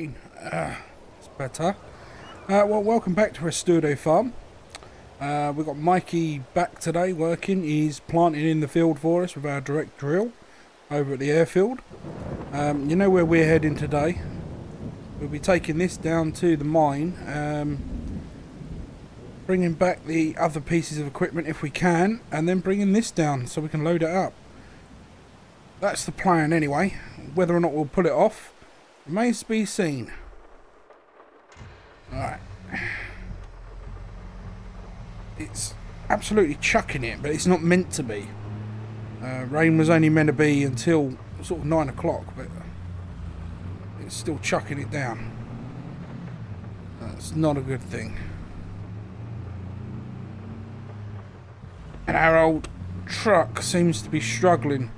Uh, it's better. Uh, well, welcome back to Restudo Farm. Uh, we've got Mikey back today working. He's planting in the field for us with our direct drill over at the airfield. Um, you know where we're heading today. We'll be taking this down to the mine. Um, bringing back the other pieces of equipment if we can. And then bringing this down so we can load it up. That's the plan anyway. Whether or not we'll pull it off remains to be seen. Alright. It's absolutely chucking it, but it's not meant to be. Uh, rain was only meant to be until sort of 9 o'clock, but it's still chucking it down. That's not a good thing. And our old truck seems to be struggling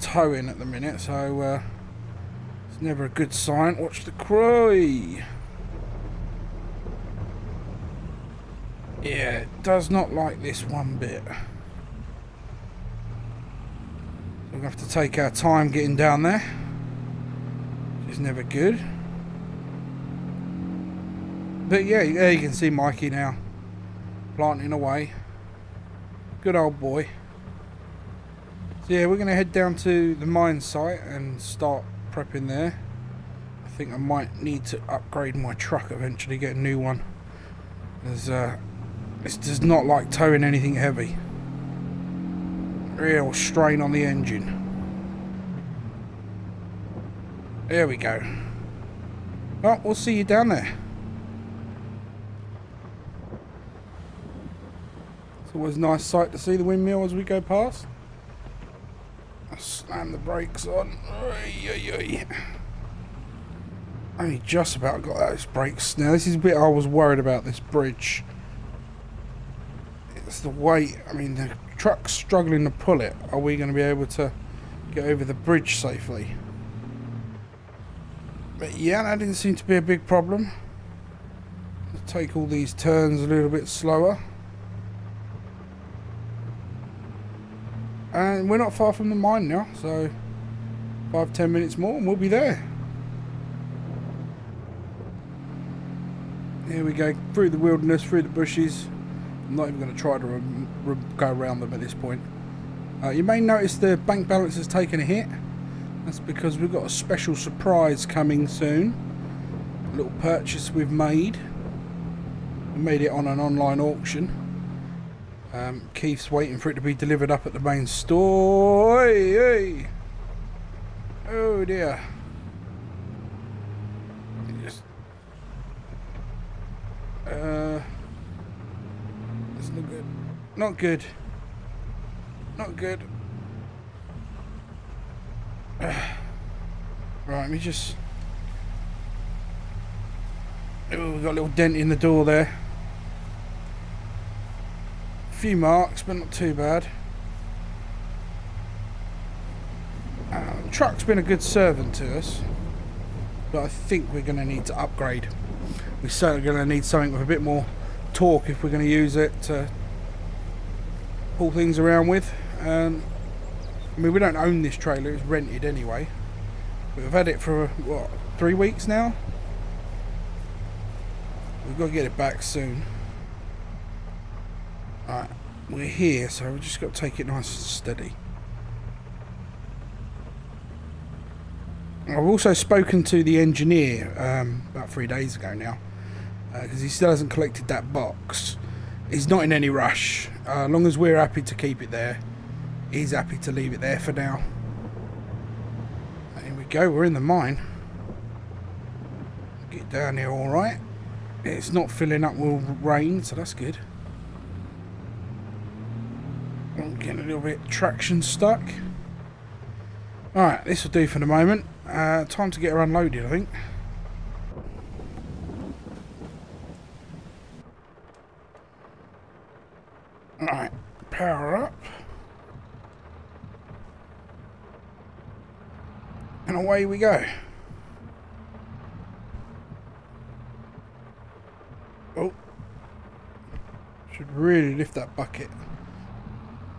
towing at the minute, so uh, it's never a good sign. Watch the cry. Yeah, it does not like this one bit. We're going to have to take our time getting down there. It's never good. But yeah, there you can see Mikey now. Planting away. Good old boy. So yeah, we're going to head down to the mine site and start prepping there. I think I might need to upgrade my truck eventually, get a new one. There's uh, this does not like towing anything heavy. Real strain on the engine. There we go. Well, we'll see you down there. It's always a nice sight to see the windmill as we go past. I slam the brakes on. Only just about got those brakes. Now this is a bit I was worried about this bridge. It's the weight. I mean the truck's struggling to pull it. Are we going to be able to get over the bridge safely? But yeah, that didn't seem to be a big problem. Take all these turns a little bit slower. And we're not far from the mine now, so five, ten minutes more and we'll be there. Here we go, through the wilderness, through the bushes. I'm not even going to try to go around them at this point. Uh, you may notice the bank balance has taken a hit. That's because we've got a special surprise coming soon. A little purchase we've made. We made it on an online auction. Um, Keith's waiting for it to be delivered up at the main store. Oh dear. Just. Uh. Not good. Not good. Not good. Right, let me just. Oh, we've got a little dent in the door there few marks, but not too bad. Uh, truck's been a good servant to us, but I think we're going to need to upgrade. We're certainly going to need something with a bit more torque if we're going to use it to pull things around with. Um, I mean, we don't own this trailer; it's rented anyway. We've had it for what three weeks now. We've got to get it back soon. Alright, we're here, so we've just got to take it nice and steady. I've also spoken to the engineer um, about three days ago now, because uh, he still hasn't collected that box. He's not in any rush. Uh, as long as we're happy to keep it there, he's happy to leave it there for now. Here we go, we're in the mine. Get down here alright. It's not filling up with rain, so that's good. I'm getting a little bit traction stuck. Alright, this will do for the moment. Uh, time to get her unloaded, I think. Alright, power up. And away we go. Oh. Should really lift that bucket.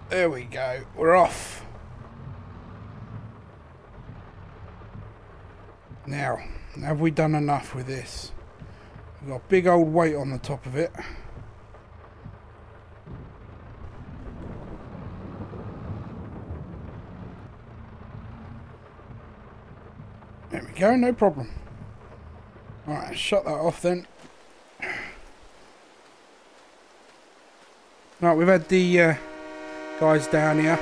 There we go. We're off. Now, have we done enough with this? We've got a big old weight on the top of it. There we go, no problem. Alright, shut that off then. Right, we've had the uh, guys down here.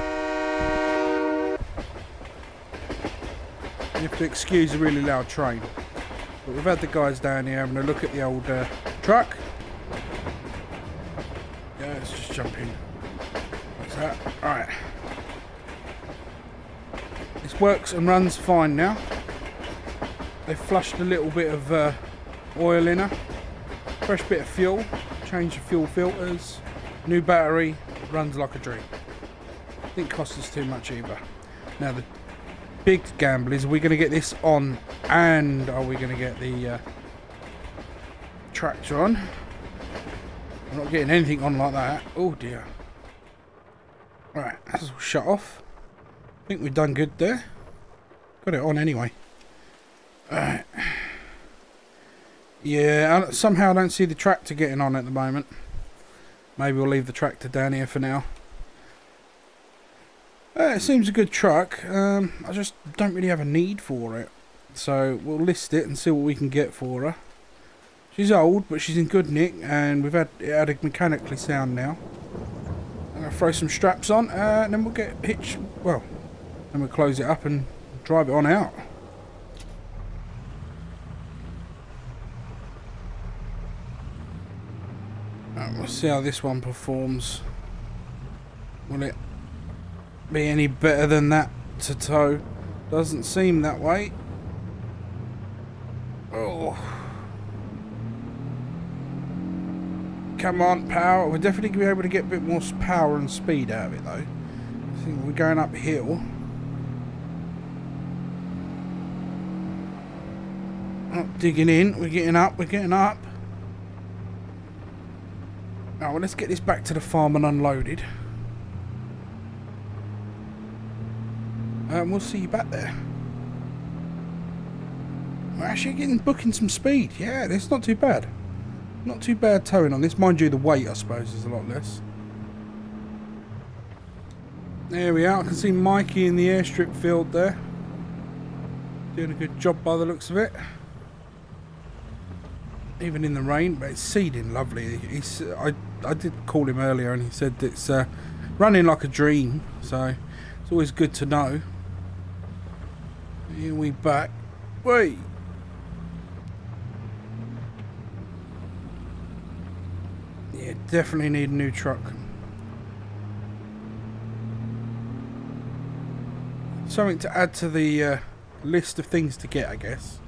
You have to excuse a really loud train. But we've had the guys down here having a look at the old uh, truck. Yeah, let's just jump in. What's that? Alright. This works and runs fine now. They've flushed a little bit of uh, oil in her. Fresh bit of fuel. Change the fuel filters. New battery. Runs like a dream. Didn't cost us too much either. Now the big gamble is are we going to get this on and are we going to get the uh, tractor on? I'm not getting anything on like that. Oh dear. Right, that's all shut off. I think we've done good there. Got it on anyway. Right. Yeah, somehow I don't see the tractor getting on at the moment. Maybe we'll leave the tractor down here for now. Uh, it seems a good truck. Um, I just don't really have a need for it. So we'll list it and see what we can get for her. She's old, but she's in good nick, and we've had it added mechanically sound now. I'm to throw some straps on, uh, and then we'll get hitched. Well, then we'll close it up and drive it on out. We'll see how this one performs. Will it be any better than that to tow? Doesn't seem that way. Oh. Come on, power. We're definitely going to be able to get a bit more power and speed out of it, though. I think we're going uphill. Not digging in. We're getting up. We're getting up. Now, well, let's get this back to the farm and unloaded. Um, we'll see you back there. We're actually getting booking some speed. Yeah, it's not too bad. Not too bad towing on this. Mind you, the weight, I suppose, is a lot less. There we are. I can see Mikey in the airstrip field there. Doing a good job by the looks of it even in the rain, but it's seeding lovely. He's, I, I did call him earlier and he said it's uh, running like a dream, so it's always good to know. Here we back. Wait. Yeah, definitely need a new truck. Something to add to the uh, list of things to get, I guess.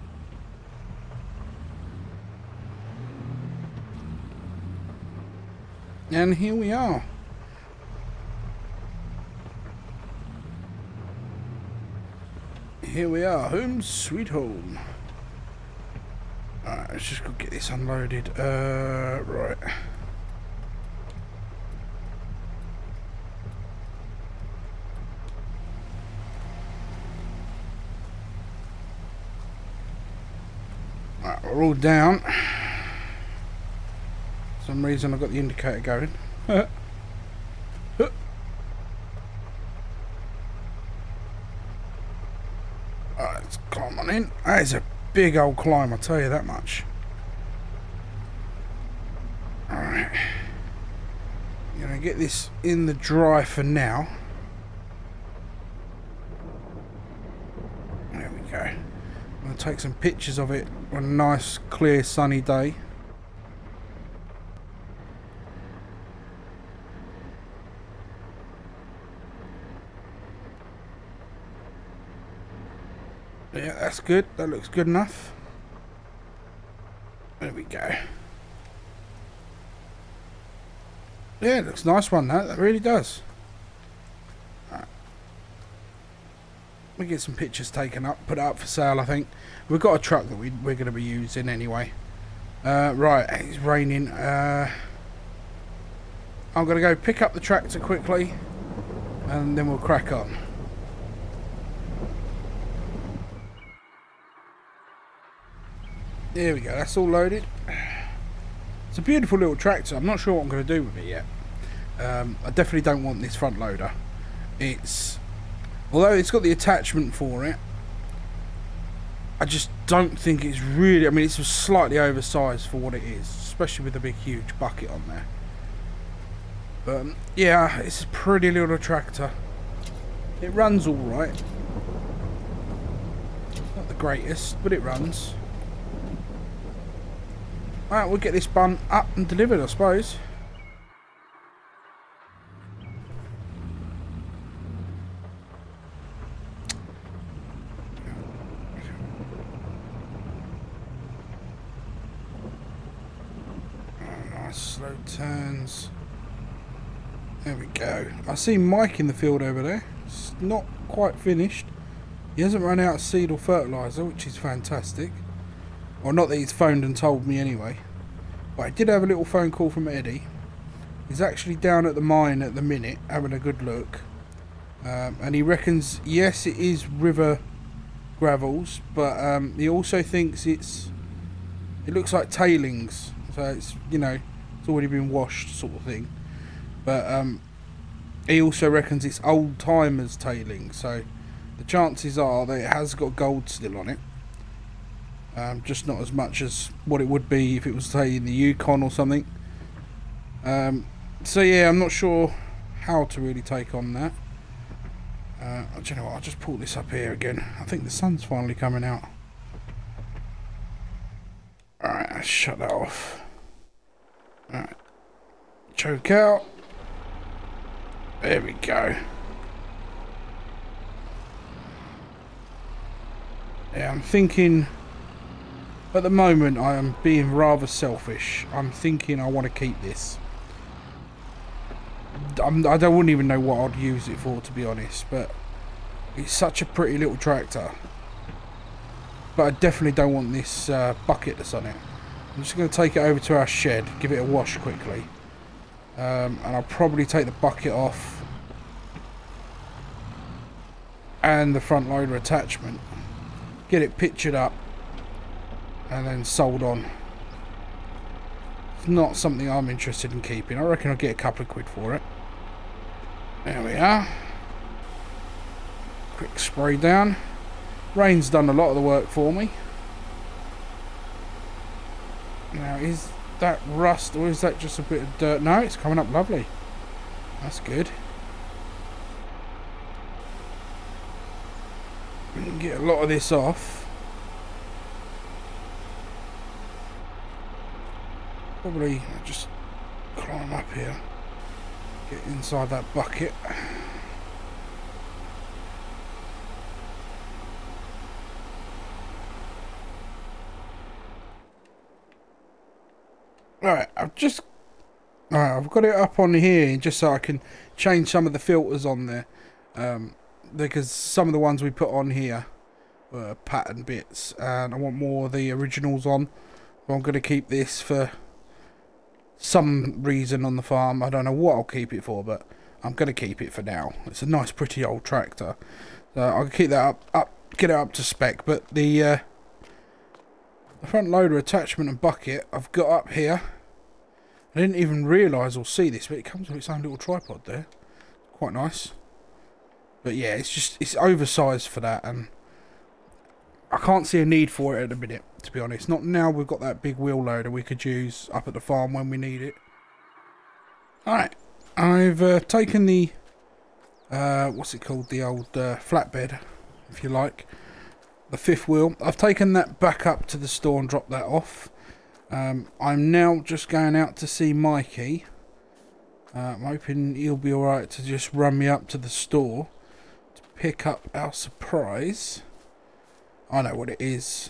And here we are. Here we are, home sweet home. Alright, let's just go get this unloaded. Uh, right. Alright, we're all down some reason I've got the indicator going. Alright, let's climb on in. That is a big old climb, I'll tell you that much. Alright. Gonna get this in the dry for now. There we go. I'm gonna take some pictures of it on a nice, clear, sunny day. That's good. That looks good enough. There we go. Yeah, looks nice one, that. That really does. We get some pictures taken up, put up for sale, I think. We've got a truck that we, we're going to be using anyway. Uh, right, it's raining. Uh, I'm going to go pick up the tractor quickly, and then we'll crack on. There we go, that's all loaded. It's a beautiful little tractor. I'm not sure what I'm going to do with it yet. Um, I definitely don't want this front loader. It's although it's got the attachment for it, I just don't think it's really. I mean, it's slightly oversized for what it is, especially with the big, huge bucket on there. But um, yeah, it's a pretty little tractor. It runs all right. Not the greatest, but it runs. Alright, we'll get this bun up and delivered, I suppose. Nice slow turns. There we go. I see Mike in the field over there. It's not quite finished. He hasn't run out of seed or fertiliser, which is fantastic. Well, not that he's phoned and told me anyway. But I did have a little phone call from Eddie. He's actually down at the mine at the minute, having a good look. Um, and he reckons, yes, it is river gravels, but um, he also thinks it's, it looks like tailings. So it's, you know, it's already been washed sort of thing. But um, he also reckons it's old timers tailing, so the chances are that it has got gold still on it. Um, just not as much as what it would be if it was say in the Yukon or something. Um, so yeah, I'm not sure how to really take on that. Uh, do you know what? I'll just pull this up here again. I think the sun's finally coming out. Alright, shut that off. Alright. Choke out. There we go. Yeah, I'm thinking... At the moment, I am being rather selfish. I'm thinking I want to keep this. I don't wouldn't even know what I'd use it for, to be honest. But it's such a pretty little tractor. But I definitely don't want this uh, bucket that's on it. I'm just going to take it over to our shed, give it a wash quickly. Um, and I'll probably take the bucket off. And the front loader attachment. Get it pictured up. And then sold on. It's not something I'm interested in keeping. I reckon I'll get a couple of quid for it. There we are. Quick spray down. Rain's done a lot of the work for me. Now, is that rust or is that just a bit of dirt? No, it's coming up lovely. That's good. We can get a lot of this off. Probably just climb up here. Get inside that bucket. Alright, I've just... Alright, I've got it up on here just so I can change some of the filters on there. Um, because some of the ones we put on here were pattern bits. And I want more of the originals on. I'm going to keep this for some reason on the farm. I don't know what I'll keep it for, but I'm going to keep it for now. It's a nice, pretty old tractor. So I'll keep that up, up get it up to spec. But the... Uh, the front loader attachment and bucket I've got up here. I didn't even realise or see this, but it comes with its own little tripod there. Quite nice. But yeah, it's just, it's oversized for that, and I can't see a need for it at the minute, to be honest. Not now we've got that big wheel loader we could use up at the farm when we need it. Alright, I've uh, taken the, uh, what's it called, the old uh, flatbed, if you like the fifth wheel. I've taken that back up to the store and dropped that off. Um, I'm now just going out to see Mikey. Uh, I'm hoping he'll be alright to just run me up to the store to pick up our surprise. I know what it is.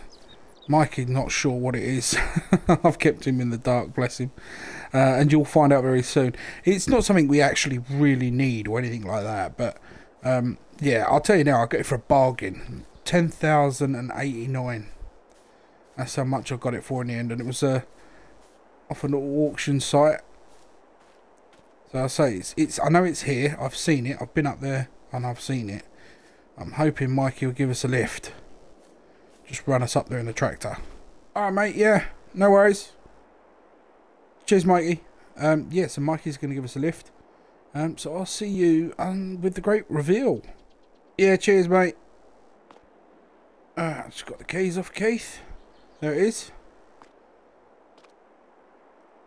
Mikey's not sure what it is. I've kept him in the dark, bless him. Uh, and you'll find out very soon. It's not something we actually really need or anything like that, but um, yeah, I'll tell you now, I'll get it for a bargain. 10,089. That's how much I got it for in the end. And it was uh, off an auction site. So I say, it's, it's, I know it's here. I've seen it. I've been up there and I've seen it. I'm hoping Mikey will give us a lift. Just run us up there in the tractor. Alright, mate, yeah. No worries. Cheers, Mikey. Um, yeah, so Mikey's going to give us a lift. Um, so I'll see you um, with the great reveal. Yeah, cheers, mate. Uh, just got the keys off Keith. There it is.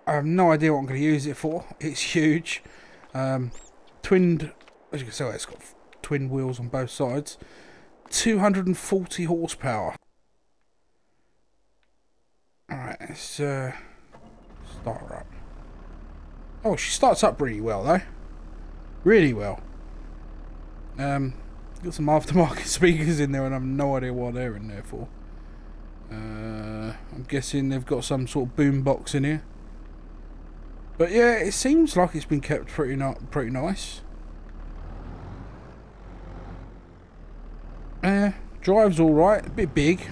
I have no idea what I'm going to use it for. It's huge. Um, twinned, as you can see, it's got twin wheels on both sides. 240 horsepower. Alright, let's uh, start her up. Oh, she starts up really well, though. Really well. Um, got some aftermarket speakers in there, and I have no idea what they're in there for. Uh, I'm guessing they've got some sort of boom box in here. But yeah, it seems like it's been kept pretty not pretty nice. Yeah, drive's alright, a bit big.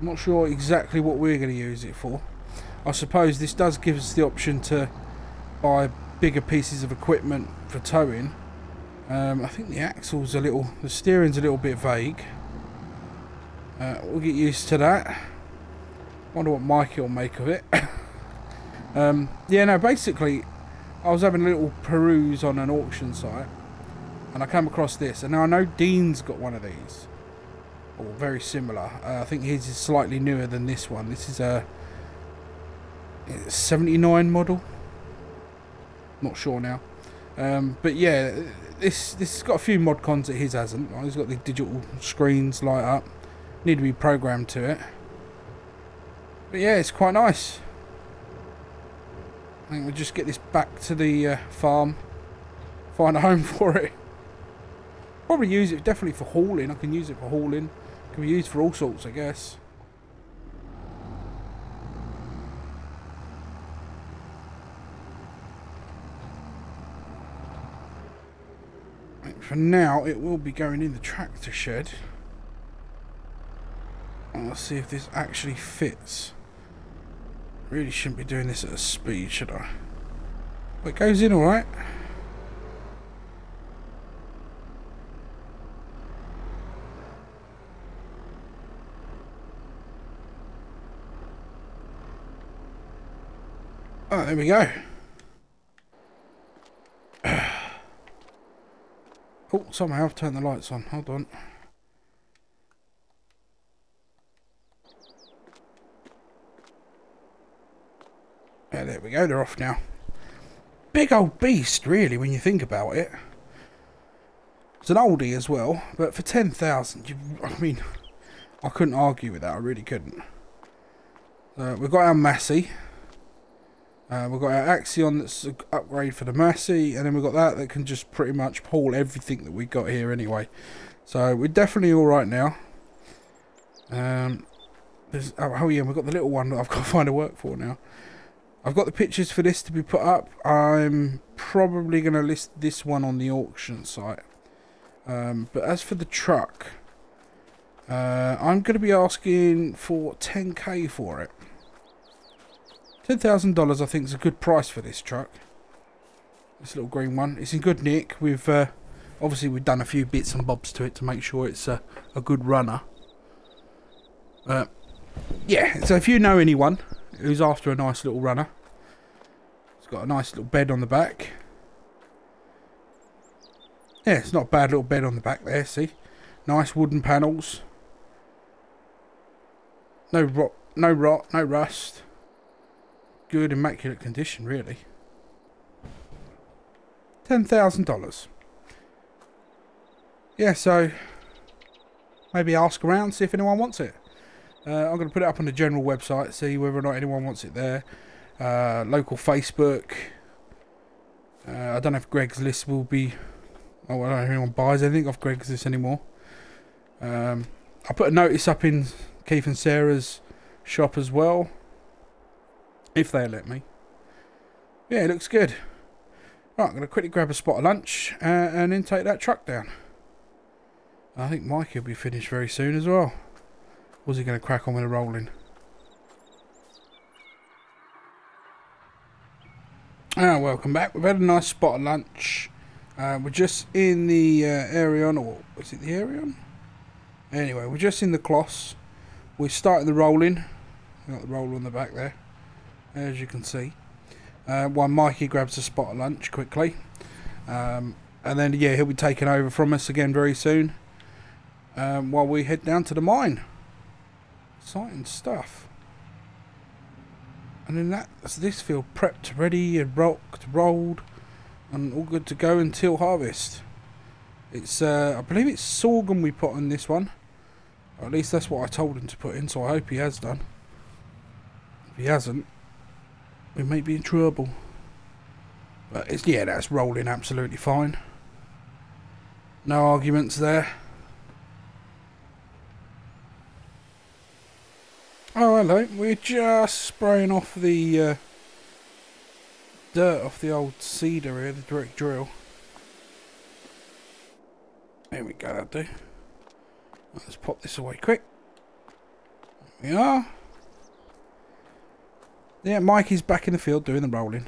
I'm not sure exactly what we're going to use it for. I suppose this does give us the option to buy bigger pieces of equipment for towing. Um, I think the axle's a little, the steering's a little bit vague. Uh, we'll get used to that. Wonder what Mikey will make of it. Um, yeah, no, basically, I was having a little peruse on an auction site, and I came across this. And now I know Dean's got one of these, or very similar. Uh, I think his is slightly newer than this one. This is a 79 model. Not sure now. Um, but yeah, this this has got a few mod cons that his hasn't. He's got the digital screens light up. Need to be programmed to it. But yeah, it's quite nice. I think we'll just get this back to the uh, farm. Find a home for it. Probably use it definitely for hauling. I can use it for hauling. Can be used for all sorts, I guess. For now, it will be going in the tractor shed. Let's see if this actually fits. Really shouldn't be doing this at a speed, should I? But it goes in alright. There we go. oh, somehow I've turned the lights on. Hold on. Yeah, there we go, they're off now. Big old beast, really, when you think about it. It's an oldie as well, but for 10,000, I mean, I couldn't argue with that, I really couldn't. Uh, we've got our Massey. Uh, we've got our Axion that's an upgrade for the Massey, and then we've got that that can just pretty much pull everything that we got here anyway. So we're definitely alright now. Um, oh, oh yeah, we've got the little one that I've got to find a work for now. I've got the pictures for this to be put up. I'm probably going to list this one on the auction site. Um, but as for the truck, uh, I'm going to be asking for 10k for it. $10,000 I think is a good price for this truck. This little green one. It's in good nick. We've uh, obviously we've done a few bits and bobs to it to make sure it's a, a good runner. Uh, yeah, so if you know anyone who's after a nice little runner, it's got a nice little bed on the back. Yeah, it's not a bad little bed on the back there, see? Nice wooden panels. No rot, no rot, no rust. Good immaculate condition, really. $10,000. Yeah, so maybe ask around, see if anyone wants it. Uh, I'm going to put it up on the general website, see whether or not anyone wants it there uh, local Facebook. Uh, I don't know if Craigslist will be. Oh, I don't know if anyone buys anything off Craigslist anymore. Um, I put a notice up in Keith and Sarah's shop as well, if they let me. Yeah, it looks good. Right, I'm going to quickly grab a spot of lunch uh, and then take that truck down. I think Mikey will be finished very soon as well. Was he going to crack on with the rolling? Ah, welcome back. We've had a nice spot of lunch. Uh, we're just in the uh, Arion, or was it the Arion? Anyway, we're just in the Claas. We're starting the rolling. Got the roller on the back there, as you can see. Uh, while Mikey grabs a spot of lunch quickly. Um, and then, yeah, he'll be taking over from us again very soon. Um, while we head down to the mine. Exciting stuff. And then that's this field prepped, ready, and rocked, rolled, and all good to go until harvest. It's, uh, I believe it's sorghum we put on this one. Or at least that's what I told him to put in, so I hope he has done. If he hasn't, we may be in trouble. But it's, yeah, that's rolling absolutely fine. No arguments there. Oh, hello. We're just spraying off the uh, dirt off the old seeder here, the direct drill. There we go, that'll do. Let's pop this away quick. There we are. Yeah, Mikey's back in the field doing the rolling.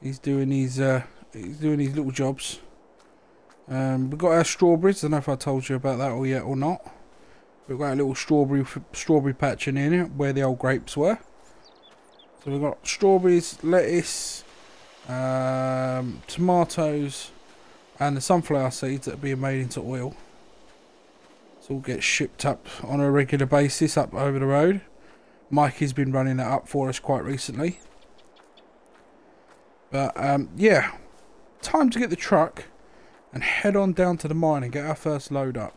He's doing his uh, he's doing his little jobs. Um, we've got our strawberries. I don't know if I told you about that or yet or not. We've got a little strawberry strawberry patch in here where the old grapes were. So we've got strawberries, lettuce, um, tomatoes, and the sunflower seeds that are being made into oil. It all gets shipped up on a regular basis up over the road. Mikey's been running that up for us quite recently. But um, yeah, time to get the truck and head on down to the mine and get our first load up.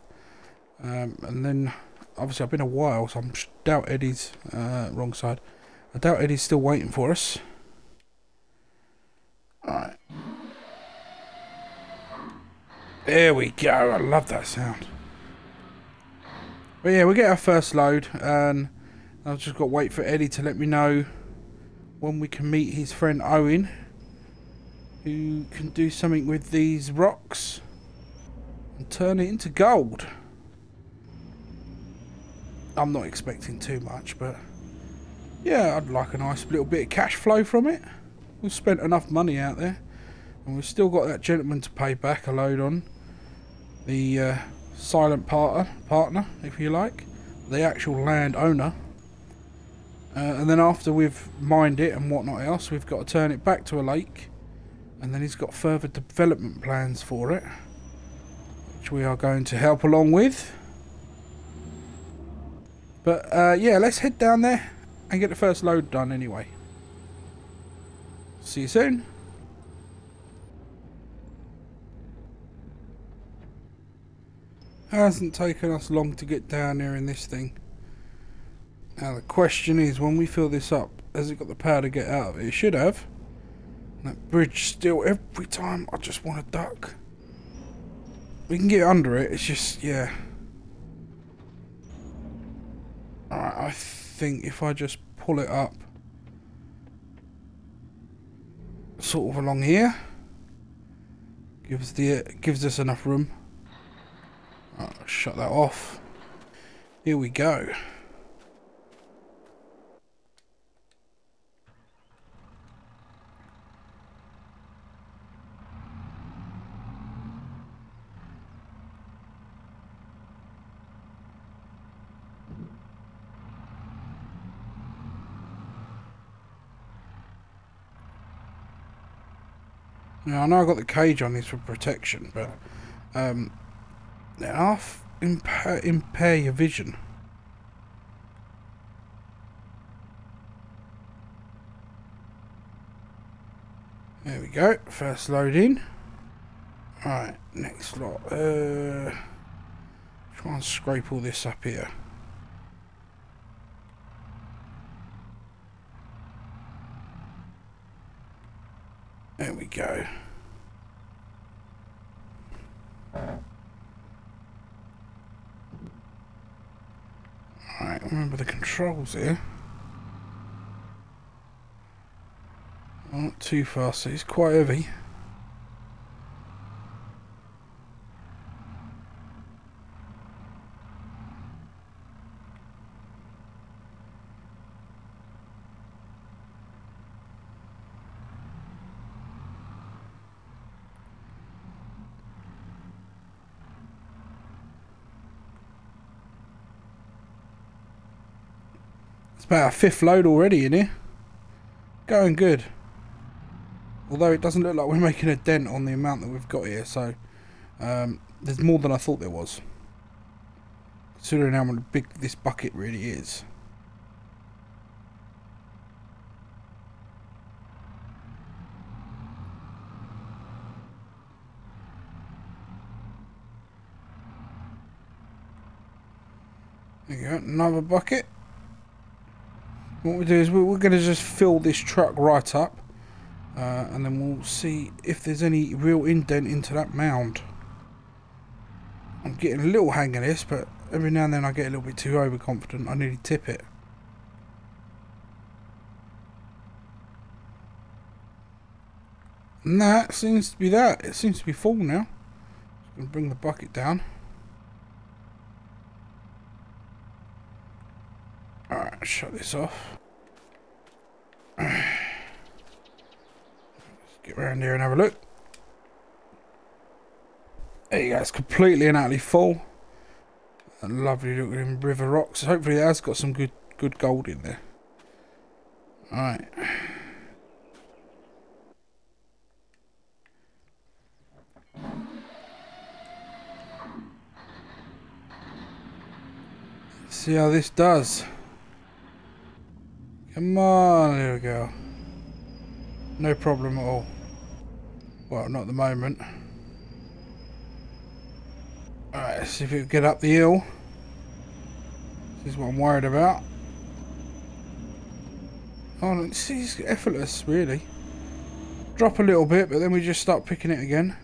Um, and then, obviously, I've been a while, so I doubt Eddie's uh, wrong side. I doubt Eddie's still waiting for us. Alright. There we go. I love that sound. But yeah, we get our first load, and I've just got to wait for Eddie to let me know when we can meet his friend Owen who can do something with these rocks and turn it into gold. I'm not expecting too much, but yeah, I'd like a nice little bit of cash flow from it. We've spent enough money out there, and we've still got that gentleman to pay back a load on. The uh, silent partner, partner, if you like, the actual landowner. Uh, and then after we've mined it and whatnot else, we've got to turn it back to a lake. And then he's got further development plans for it which we are going to help along with. But uh, yeah let's head down there and get the first load done anyway. See you soon. Hasn't taken us long to get down there in this thing now the question is when we fill this up has it got the power to get out of it? It should have that bridge still, every time I just want to duck. We can get under it, it's just, yeah. Alright, I think if I just pull it up sort of along here gives the gives us enough room. Right, shut that off. Here we go. Now, I know I've got the cage on this for protection, but um, half impair, impair your vision. There we go, first load in. Right, next lot. Uh, try and scrape all this up here. There we go. Alright, remember the controls here. Not too fast, so it's quite heavy. About a fifth load already in here. Going good. Although it doesn't look like we're making a dent on the amount that we've got here, so um, there's more than I thought there was. Considering how big this bucket really is. There you go, another bucket. What we do is we're going to just fill this truck right up. Uh, and then we'll see if there's any real indent into that mound. I'm getting a little hang of this, but every now and then I get a little bit too overconfident. I nearly tip it. And that seems to be that. It seems to be full now. Just going to bring the bucket down. Alright, shut this off. Let's get around here and have a look. There you go, it's completely and utterly full. A lovely looking river rocks. Hopefully it has got some good good gold in there. Alright. See how this does. Come on, there we go. No problem at all. Well, not at the moment. Alright, see if we can get up the hill. This is what I'm worried about. Oh, it's, it's effortless, really. Drop a little bit, but then we just start picking it again.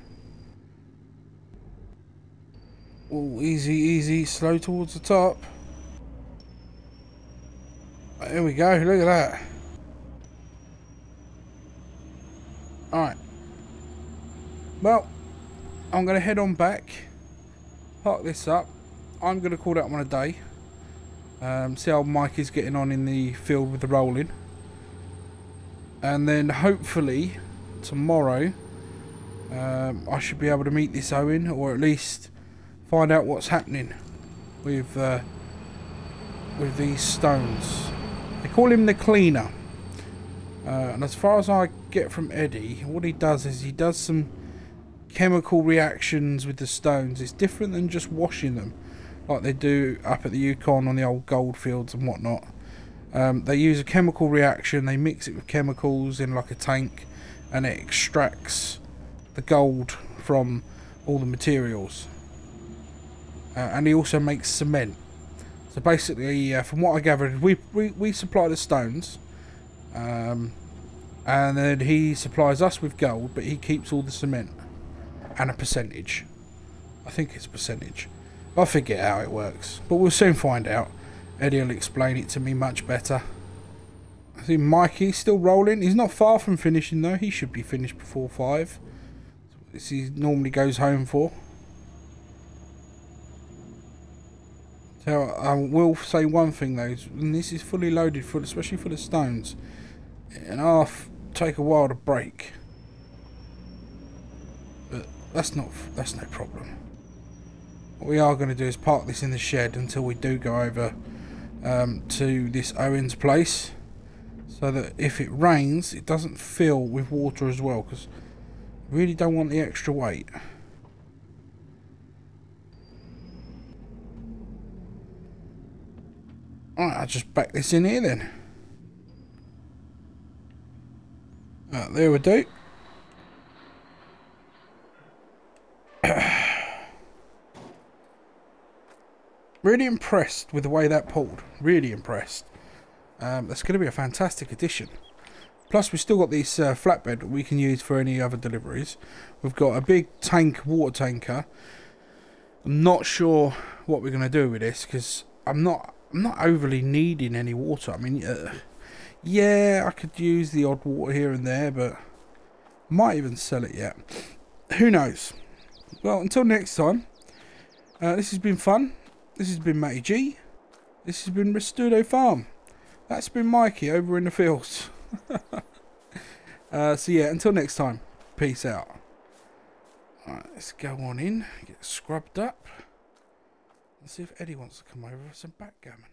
Oh, easy, easy, slow towards the top. We go, look at that. Alright. Well, I'm going to head on back, park this up. I'm going to call that one a day. Um, see how Mike is getting on in the field with the rolling. And then hopefully tomorrow um, I should be able to meet this Owen or at least find out what's happening with uh, with these stones. They call him the cleaner. Uh, and as far as I get from Eddie, what he does is he does some chemical reactions with the stones. It's different than just washing them, like they do up at the Yukon on the old gold fields and whatnot. Um, they use a chemical reaction, they mix it with chemicals in like a tank, and it extracts the gold from all the materials. Uh, and he also makes cement. So basically, uh, from what I gathered, we, we, we supply the stones. Um, and then he supplies us with gold, but he keeps all the cement. And a percentage. I think it's a percentage. I forget how it works. But we'll soon find out. Eddie will explain it to me much better. I see Mikey's still rolling. He's not far from finishing though. He should be finished before five. This he normally goes home for. So I will say one thing though, and this is fully loaded for, especially for the stones, and I'll take a while to break. But that's not that's no problem. What we are going to do is park this in the shed until we do go over um, to this Owens place, so that if it rains, it doesn't fill with water as well, because really don't want the extra weight. Alright, I'll just back this in here then. Right, there we do. really impressed with the way that pulled. Really impressed. Um, that's going to be a fantastic addition. Plus, we've still got this uh, flatbed we can use for any other deliveries. We've got a big tank, water tanker. I'm not sure what we're going to do with this because I'm not I'm not overly needing any water. I mean, uh, yeah, I could use the odd water here and there, but might even sell it yet. Who knows? Well, until next time, uh, this has been fun. This has been Matty G. This has been Restudo Farm. That's been Mikey over in the fields. uh, so yeah, until next time, peace out. Let's go on in, get scrubbed up and see if Eddie wants to come over for some backgammon.